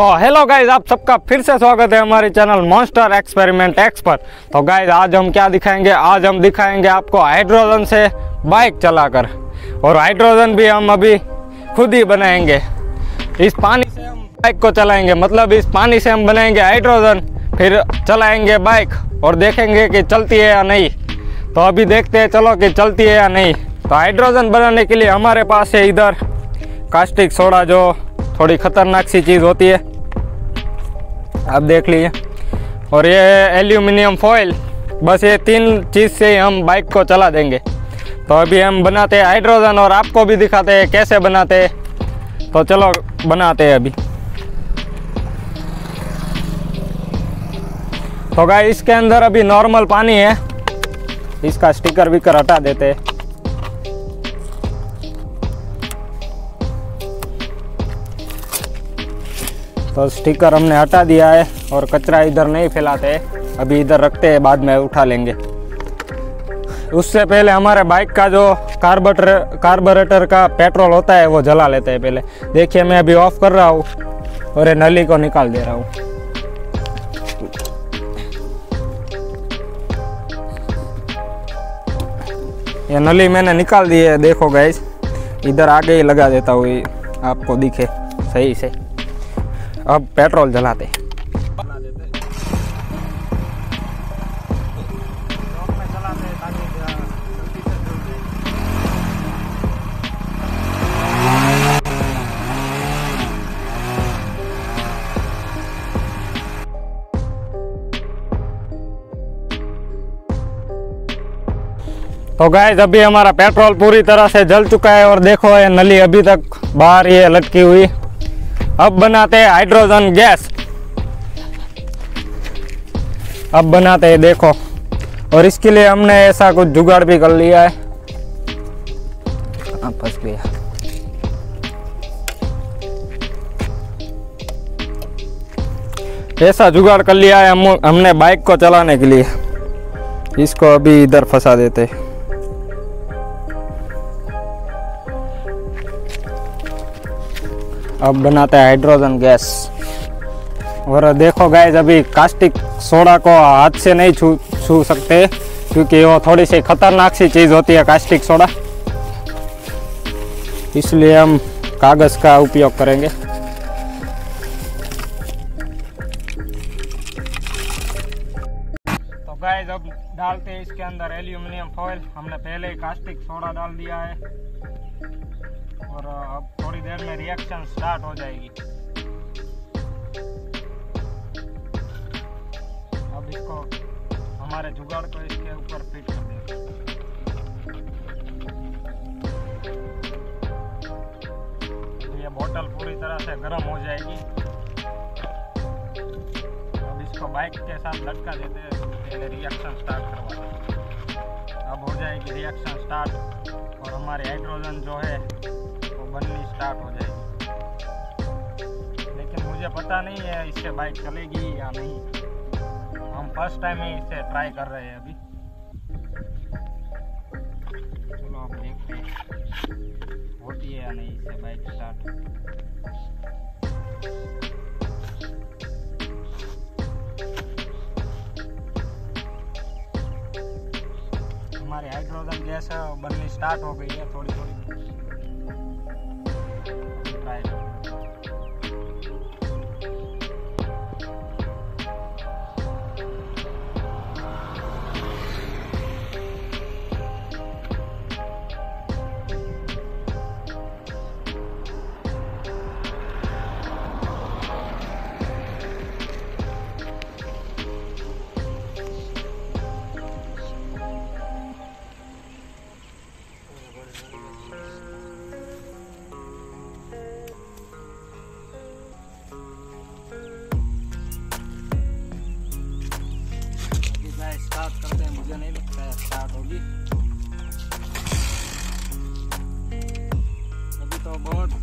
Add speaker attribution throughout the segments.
Speaker 1: तो hello guys आप सबका फिर से स्वागत है हमारे चैनल मॉन्स्टर एक्सपेरिमेंट एक्स पर तो गाइज़ आज हम क्या दिखाएँगे? आज हम दिखाएँगे आपको हाइड्रोजन से बाइक चलाकर। और हाइड्रोजन भी हम अभी खुद ही बनाएँगे। इस पानी से हम बाइक को चलाएँगे। मतलब इस पानी से हम बनाएँगे हाइड्रोजन फिर चलाएँगे बाइक और देखेंगे कि चलती है या नहीं। तो अभी देखते हैं, चलो कि चलती है या नहीं। तो हाइड्रोजन बनाने के लिए हमारे पास है इधर कास्टिक सोडा जो थोड़ी खतरनाक सी चीज़ होती है। आप देख लीजिए। और ये एल्यूमिनियम फॉयल बस ये तीन चीज़ से ही हम बाइक को चला देंगे। तो अभी हम बनाते हैं हाइड्रोजन और आपको भी दिखाते हैं कैसे बनाते हैं। तो चलो बनाते हैं अभी। तो गाइस इसके अंदर अभी नॉर्मल पानी है। इसका स्टिकर विकर हटा देते हैं। तो स्टिकर हमने हटा दिया है और कचरा इधर नहीं फैलाते, अभी इधर रखते हैं, बाद में उठा लेंगे। उससे पहले हमारे बाइक का जो कार्बोटर कार्बोरेटर का पेट्रोल होता है, वो जला लेते हैं पहले। देखिए, मैं अभी ऑफ़ कर रहा हूँ और ये नली को निकाल दे रहा हूँ। ये नली मैंने निकाल दी है, देखो गैस इधर आगे ही लगा देता हूँ आपको दिखे, सही से। अब पेट्रोल जलाते तो गैस अभी हमारा पेट्रोल पूरी तरह से जल चुका है और देखो ये नली अभी तक बाहर ये लटकी हुई। अब बनाते हैं हाइड्रोजन गैस अब बनाते हैं देखो। और इसके लिए हमने ऐसा कुछ जुगाड़ भी कर लिया है। हाँ, फंस गया। ऐसा जुगाड़ कर लिया है हम हमने बाइक को चलाने के लिए। इसको अभी इधर फंसा देते हैं। अब बनाते हैं हाइड्रोजन गैस और देखो गैस अभी कास्टिक सोडा को हाथ से नहीं छू छू सकते, क्योंकि वो थोड़ी सी खतरनाक सी चीज़ होती है कास्टिक सोडा इसलिए हम कागज़ का उपयोग करेंगे. इसके अंदर एल्यूमिनियम फॉयल हमने पहले ही कास्टिक सोडा डाल दिया है। और अब थोड़ी देर में रिएक्शन स्टार्ट हो जाएगी। अब इसको हमारे जुगाड़ को इसके ऊपर फिट कर देंगे बोतल पूरी तरह से गर्म हो जाएगी। अब इसको बाइक के साथ लटका देते हैं रिएक्शन स्टार्ट करवा अब हो जाएगी रिएक्शन स्टार्ट और हमारी हाइड्रोजन जो है, वो बननी स्टार्ट हो जाएगी। लेकिन मुझे पता नहीं है इससे बाइक चलेगी या नहीं। हम फ़र्स्ट टाइम ही इसे ट्राई कर रहे हैं अभी। चलो आप देखते हैं, होती है या नहीं इससे बाइक स्टार्ट हमारी हाइड्रोजन गैस बननी स्टार्ट हो गई है थोड़ी थोड़ी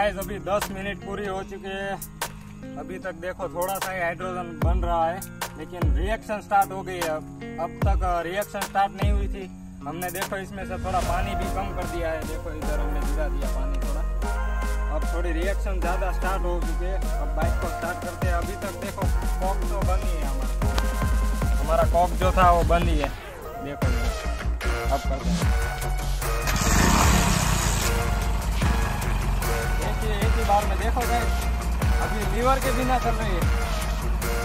Speaker 1: गाइस अभी 10 मिनट पूरी हो चुके हैं। अभी तक देखो, थोड़ा सा ही हाइड्रोजन बन रहा है, लेकिन रिएक्शन स्टार्ट हो गई है अब। अब तक रिएक्शन स्टार्ट नहीं हुई थी। हमने देखो, इसमें से थोड़ा पानी भी कम कर दिया है। देखो, इधर हमने गिरा दिया पानी थोड़ा। अब थोड़ी रिएक्शन ज़्यादा स्टार्ट हो चुकी है। अब बाइक को स्टार्ट करते हैं। अभी तक देखो कॉक तो बन ही है हमारा। हमारा कॉक जो था, वो बन ही है। देखो, अब करते हैं। बार में देखो गए अभी लीवर के बिना चल रही है।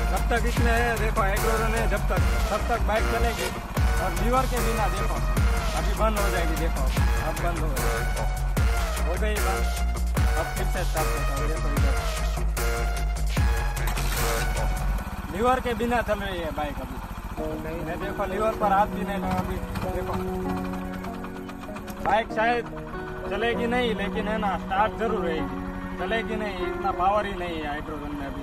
Speaker 1: जब तक इसमें है, देखो हाइड्रोजन है, जब तक, तब तक बाइक चलेगी। और लीवर के बिना देखो। अभी बंद हो जाएगी, देखो। अब बंद हो जाएगी हो गई बंद। अब फिर से स्टार्ट देखो इधर। लीवर के बिना चल रही है बाइक अभी। मैं देखो लीवर पर हाथ भी नहीं लगा अभी। देखो। बाइक शायद चलेगी नहीं, लेकिन है ना स्टार्ट ज़रूर रहेगी चलेगी नहीं? इतना पावर ही नहीं है हाइड्रोजन में अभी।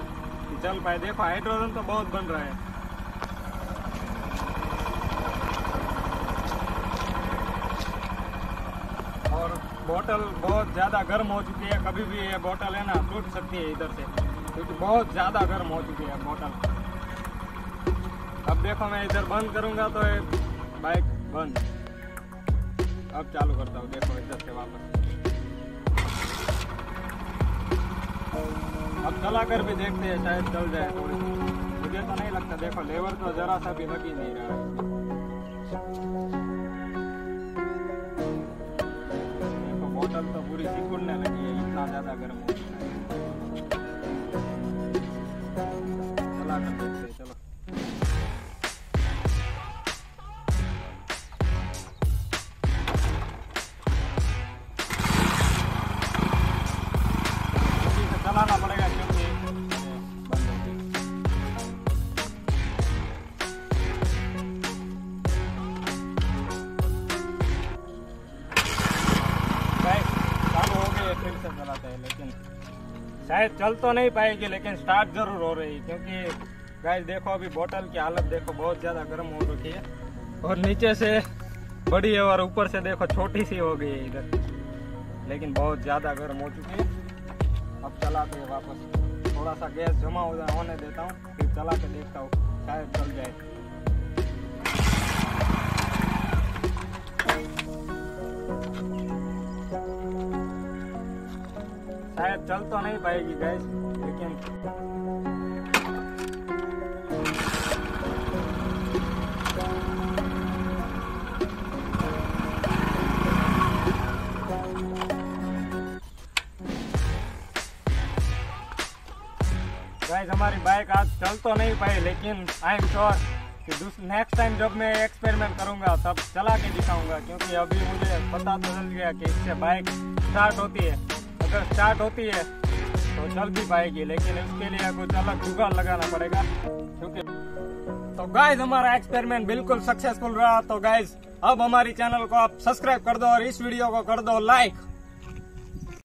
Speaker 1: कि चल पाए देखो हाइड्रोजन तो बहुत बन रहा है। और बोतल बहुत ज़्यादा गर्म हो चुकी है। कभी भी ये बोतल है ना, टूट सकती है इधर से। क्योंकि बहुत ज़्यादा गर्म हो चुकी है बोतल अब देखो, मैं इधर बंद करूँगा तो ये बाइक बंद। अब चालू करता हूँ, देखो, इधर से वापस। अब चला कर भी देखते हैं, शायद चल जाए थोड़ी मुझे तो नहीं लगता, देखो लेवर तो जरा सा भी लग ही नहीं रहा। देखो, बोतल तो पूरी सिकुड़ने लगी है, इतना ज़्यादा गर्म है चला कर देखते शायद चल तो नहीं पाएगी, लेकिन स्टार्ट ज़रूर हो रही क्योंकि गाइस देखो अभी बोतल की हालत देखो, बहुत ज़्यादा गर्म हो रखी है। और नीचे से बड़ी है और ऊपर से देखो, छोटी सी हो गई है इधर। लेकिन बहुत ज़्यादा गर्म हो चुकी है। अब चलाते हैं वापस। थोड़ा सा गैस जमा हो जाए होने देता हूँ, फिर चला के देखता हूँ, शायद चल जाए। शायद चल तो नहीं पाएगी गैस, लेकिन गाइस हमारी बाइक आज चल तो नहीं पाई, लेकिन आई एम श्योर कि नेक्स्ट टाइम जब मैं एक्सपेरिमेंट करूँगा, तब चला के दिखाऊँगा, क्योंकि अभी मुझे पता तो चल गया कि इससे बाइक स्टार्ट होती है। अगर स्टार्ट होती है तो चल भी पाएगी, लेकिन उसके लिए कुछ अलग जुगाड़ लगाना पड़ेगा, क्योंकि तो गाइज़ हमारा एक्सपेरिमेंट बिल्कुल सक्सेसफुल रहा। तो गाइज़ अब हमारी चैनल को आप सब्सक्राइब कर दो और इस वीडियो को कर दो लाइक